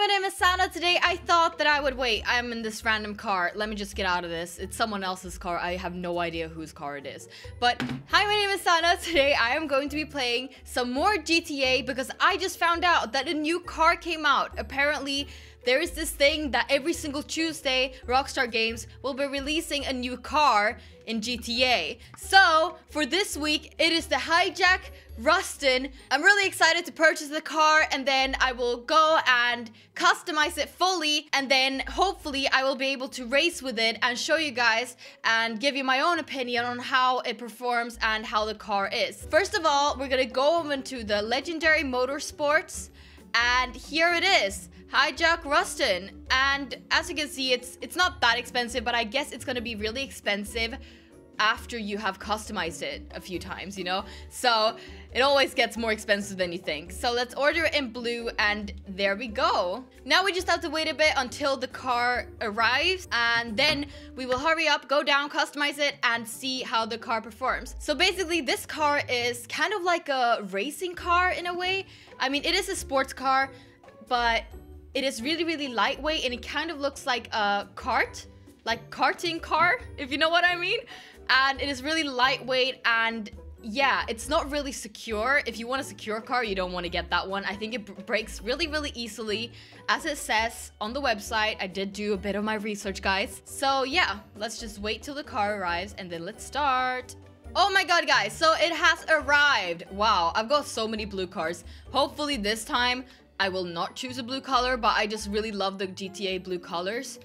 my name is Sanna. Today I thought that I would wait. I'm in this random car. Let me just get out of this. It's someone else's car. I have no idea whose car it is. But hi, my name is Sanna. Today I am going to be playing some more GTA because I just found out that a new car came out. Apparently, there is this thing that every single Tuesday, Rockstar Games will be releasing a new car in GTA. So, for this week, it is the Hijak Ruston. I'm really excited to purchase the car and then I will go and customize it fully and then hopefully I will be able to race with it and show you guys and give you my own opinion on how it performs and how the car is. First of all, we're gonna go into the Legendary Motorsports and here it is. Hijak Ruston. And as you can see, it's it's not that expensive, but I guess it's gonna be really expensive after you have customized it a few times, you know? So it always gets more expensive than you think. So let's order it in blue and there we go. Now we just have to wait a bit until the car arrives and then we will hurry up, go down, customize it and see how the car performs. So basically this car is kind of like a racing car in a way. I mean, it is a sports car, but it is really, really lightweight and it kind of looks like a cart, like karting car, if you know what I mean. And it is really lightweight and yeah, it's not really secure. If you want a secure car, you don't want to get that one. I think it breaks really, really easily. As it says on the website, I did do a bit of my research, guys. So yeah, let's just wait till the car arrives and then let's start. Oh my god, guys, so it has arrived. Wow, I've got so many blue cars. Hopefully this time I will not choose a blue color, but I just really love the GTA blue colors.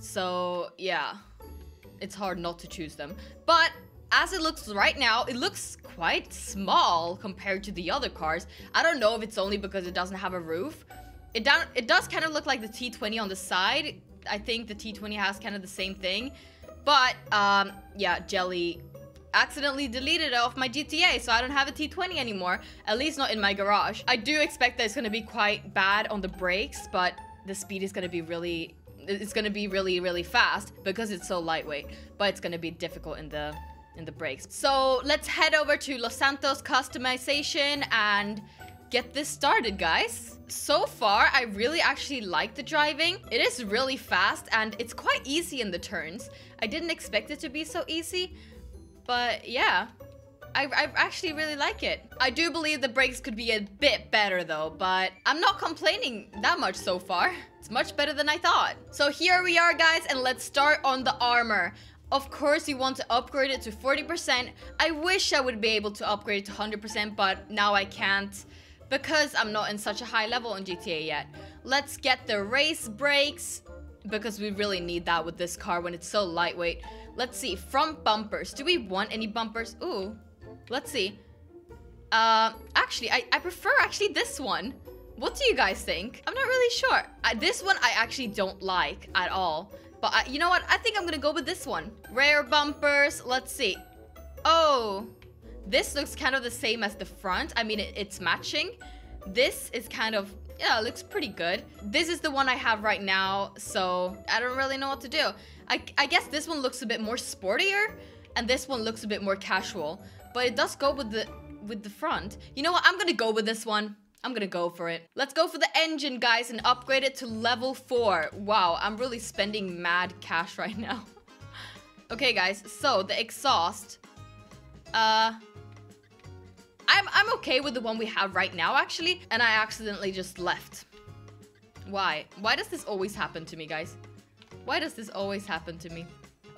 So, yeah. It's hard not to choose them. But, as it looks right now, it looks quite small compared to the other cars. I don't know if it's only because it doesn't have a roof. It, down, it does kind of look like the T20 on the side. I think the T20 has kind of the same thing. But, um, yeah, Jelly accidentally deleted it off my GTA, so I don't have a T20 anymore. At least not in my garage. I do expect that it's gonna be quite bad on the brakes, but the speed is gonna be really... It's gonna be really, really fast because it's so lightweight. But it's gonna be difficult in the in the brakes. So let's head over to Los Santos customization and get this started, guys. So far, I really actually like the driving. It is really fast and it's quite easy in the turns. I didn't expect it to be so easy, but yeah, I, I, actually really like it. I do believe the brakes could be a bit better though, but I'm not complaining that much so far. It's much better than I thought. So here we are guys and let's start on the armor. Of course you want to upgrade it to 40%. I wish I would be able to upgrade it to 100% but now I can't because I'm not in such a high level in GTA yet. Let's get the race brakes because we really need that with this car when it's so lightweight. Let's see. Front bumpers. Do we want any bumpers? Ooh. Let's see. Uh, actually, I, I prefer actually this one. What do you guys think? I'm not really sure. Uh, this one I actually don't like at all. But I, you know what? I think I'm gonna go with this one. Rear bumpers. Let's see. Oh. This looks kind of the same as the front. I mean, it, it's matching. This is kind of yeah, it looks pretty good. This is the one I have right now, so I don't really know what to do. I, I guess this one looks a bit more sportier, and this one looks a bit more casual. But it does go with the with the front. You know what? I'm gonna go with this one. I'm gonna go for it. Let's go for the engine, guys, and upgrade it to level 4. Wow, I'm really spending mad cash right now. okay, guys, so the exhaust. Uh, I'm, I'm okay with the one we have right now, actually. And I accidentally just left. Why? Why does this always happen to me, guys? Why does this always happen to me?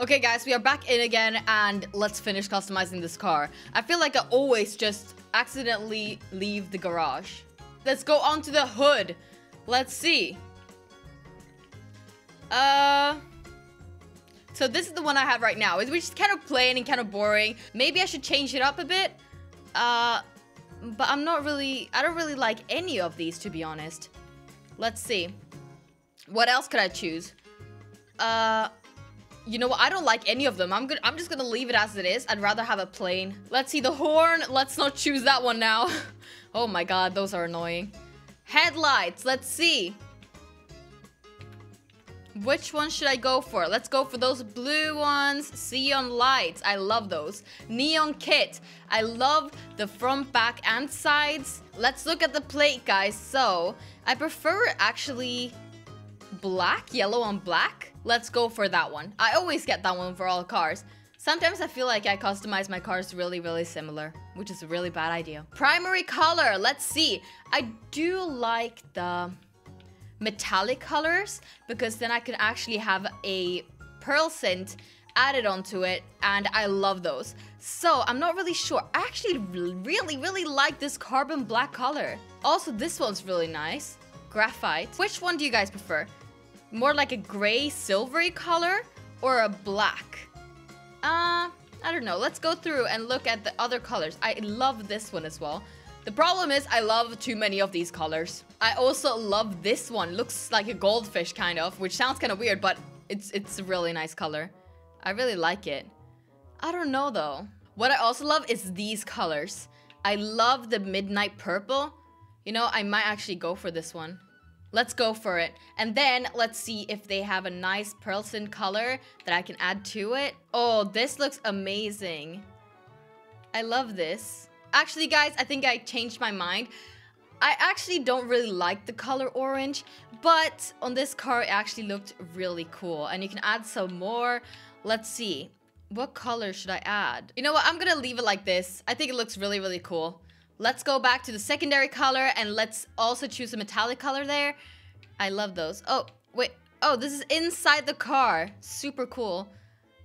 Okay, guys, we are back in again, and let's finish customizing this car. I feel like I always just accidentally leave the garage. Let's go onto the hood. Let's see. Uh... So this is the one I have right now, which is kind of plain and kind of boring. Maybe I should change it up a bit. Uh, but I'm not really, I don't really like any of these, to be honest. Let's see. What else could I choose? Uh, you know what? I don't like any of them. I'm good. I'm just gonna leave it as it is. I'd rather have a plain. Let's see the horn. Let's not choose that one now. oh my god, those are annoying. Headlights. Let's see. Which one should I go for? Let's go for those blue ones. Xeon lights. I love those. Neon kit. I love the front, back, and sides. Let's look at the plate, guys. So, I prefer actually black, yellow on black. Let's go for that one. I always get that one for all cars. Sometimes I feel like I customize my cars really, really similar, which is a really bad idea. Primary color, let's see. I do like the metallic colors because then I can actually have a pearlescent added onto it and I love those. So I'm not really sure. I actually really, really like this carbon black color. Also, this one's really nice. Graphite. Which one do you guys prefer? More like a gray silvery color or a black? Uh, I don't know. Let's go through and look at the other colors. I love this one as well. The problem is I love too many of these colors. I also love this one. Looks like a goldfish kind of, which sounds kind of weird, but it's it's a really nice color. I really like it. I don't know though. What I also love is these colors. I love the midnight purple. You know, I might actually go for this one. Let's go for it. And then let's see if they have a nice Pearlescent color that I can add to it. Oh, this looks amazing. I love this. Actually, guys, I think I changed my mind. I actually don't really like the color orange, but on this car, it actually looked really cool. And you can add some more. Let's see. What color should I add? You know what? I'm gonna leave it like this. I think it looks really, really cool. Let's go back to the secondary color and let's also choose a metallic color there. I love those. Oh, wait. Oh, this is inside the car. Super cool.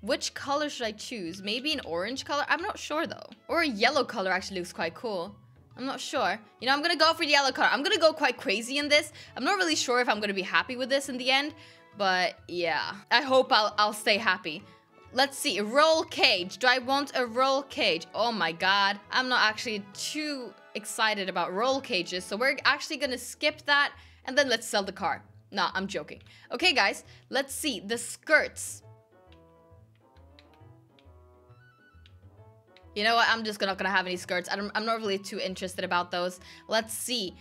Which color should I choose? Maybe an orange color? I'm not sure though. Or a yellow color actually looks quite cool. I'm not sure. You know, I'm gonna go for the yellow color. I'm gonna go quite crazy in this. I'm not really sure if I'm gonna be happy with this in the end. But yeah, I hope I'll, I'll stay happy. Let's see, roll cage. Do I want a roll cage? Oh my god. I'm not actually too excited about roll cages. So we're actually gonna skip that and then let's sell the car. Nah, I'm joking. Okay, guys, let's see. The skirts. You know what? I'm just not gonna have any skirts. I am not really too interested about those. Let's see.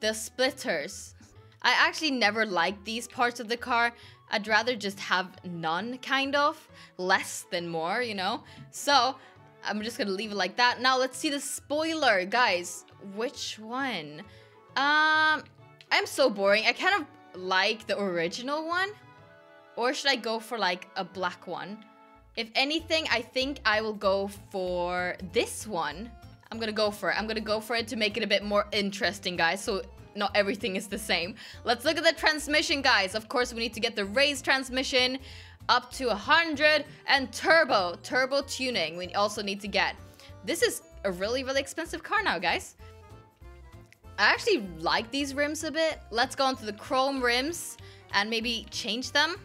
The splitters. I actually never liked these parts of the car. I'd rather just have none, kind of. Less than more, you know? So, I'm just gonna leave it like that. Now, let's see the spoiler. Guys, which one? Um, I'm so boring. I kind of like the original one. Or should I go for, like, a black one? If anything, I think I will go for this one. I'm gonna go for it. I'm gonna go for it to make it a bit more interesting, guys. So not everything is the same. Let's look at the transmission, guys. Of course, we need to get the raised transmission up to 100 and turbo. Turbo tuning we also need to get. This is a really, really expensive car now, guys. I actually like these rims a bit. Let's go into the chrome rims and maybe change them.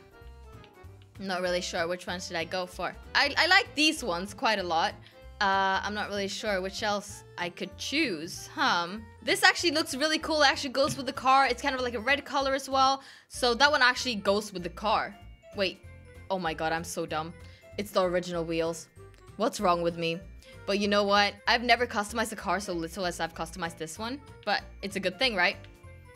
Not really sure which one should I go for. I, I like these ones quite a lot. Uh, I'm not really sure which else I could choose. Hum. This actually looks really cool. It actually goes with the car. It's kind of like a red color as well. So that one actually goes with the car. Wait. Oh my god, I'm so dumb. It's the original wheels. What's wrong with me? But you know what? I've never customized a car so little as I've customized this one. But it's a good thing, right?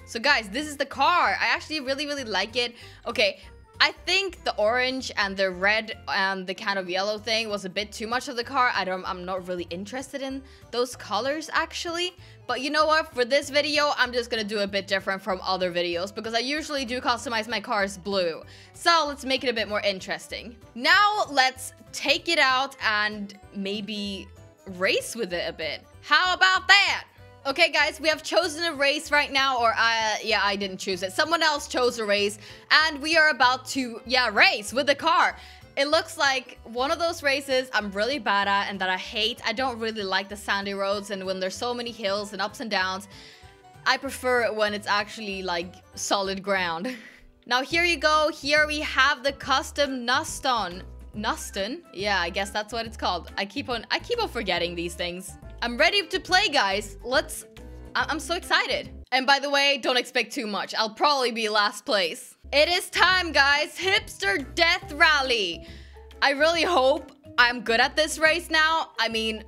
So guys, this is the car. I actually really, really like it. Okay, I think the orange and the red and the kind of yellow thing was a bit too much of the car. I don't, I'm not really interested in those colors actually. But you know what? For this video, I'm just gonna do a bit different from other videos because I usually do customize my cars blue. So let's make it a bit more interesting. Now let's take it out and maybe race with it a bit. How about that? Okay, guys, we have chosen a race right now, or uh, yeah, I didn't choose it. Someone else chose a race, and we are about to, yeah, race with the car. It looks like one of those races I'm really bad at and that I hate. I don't really like the sandy roads and when there's so many hills and ups and downs. I prefer it when it's actually like solid ground. now here you go. Here we have the custom Nuston. Nuston? Yeah, I guess that's what it's called. I keep on I keep on forgetting these things. I'm ready to play, guys. Let's... I I'm so excited. And by the way, don't expect too much. I'll probably be last place. It is time, guys. Hipster Death Rally. I really hope I'm good at this race now. I mean,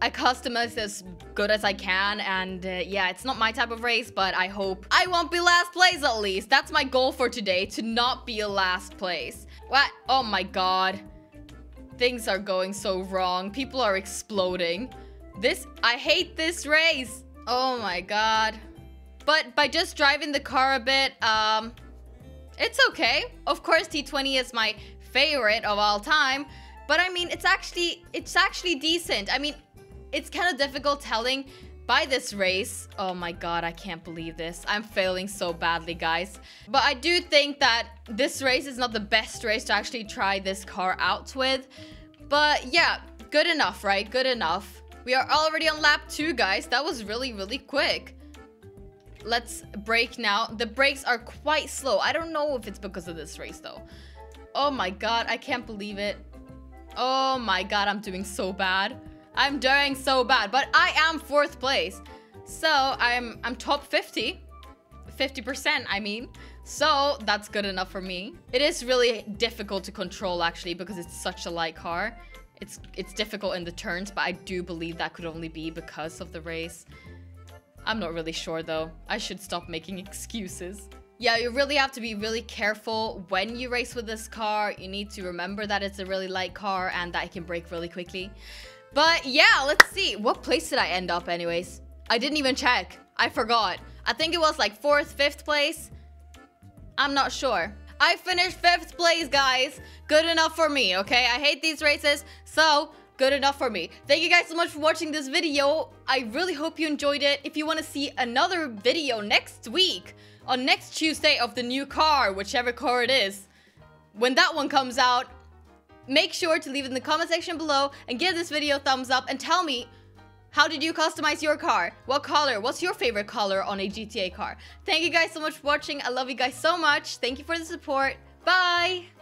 I customize as good as I can, and uh, yeah, it's not my type of race, but I hope I won't be last place at least. That's my goal for today, to not be a last place. What? Oh my god. Things are going so wrong. People are exploding. This, I hate this race. Oh my god. But by just driving the car a bit, um, it's okay. Of course, T20 is my favorite of all time. But I mean, it's actually, it's actually decent. I mean, it's kind of difficult telling by this race. Oh my god, I can't believe this. I'm failing so badly, guys. But I do think that this race is not the best race to actually try this car out with. But yeah, good enough, right? Good enough. We are already on lap two, guys. That was really, really quick. Let's brake now. The brakes are quite slow. I don't know if it's because of this race, though. Oh my god, I can't believe it. Oh my god, I'm doing so bad. I'm doing so bad, but I am fourth place. So I'm I'm top 50. 50%, I mean. So that's good enough for me. It is really difficult to control actually because it's such a light car. It's it's difficult in the turns, but I do believe that could only be because of the race. I'm not really sure though. I should stop making excuses. Yeah, you really have to be really careful when you race with this car. You need to remember that it's a really light car and that it can brake really quickly. But yeah, let's see. What place did I end up anyways? I didn't even check. I forgot. I think it was like fourth, fifth place. I'm not sure. I finished fifth place, guys. Good enough for me, okay? I hate these races, so good enough for me. Thank you guys so much for watching this video. I really hope you enjoyed it. If you want to see another video next week, on next Tuesday of the new car, whichever car it is, when that one comes out, make sure to leave it in the comment section below and give this video a thumbs up and tell me how did you customize your car? What color? What's your favorite color on a GTA car? Thank you guys so much for watching. I love you guys so much. Thank you for the support. Bye!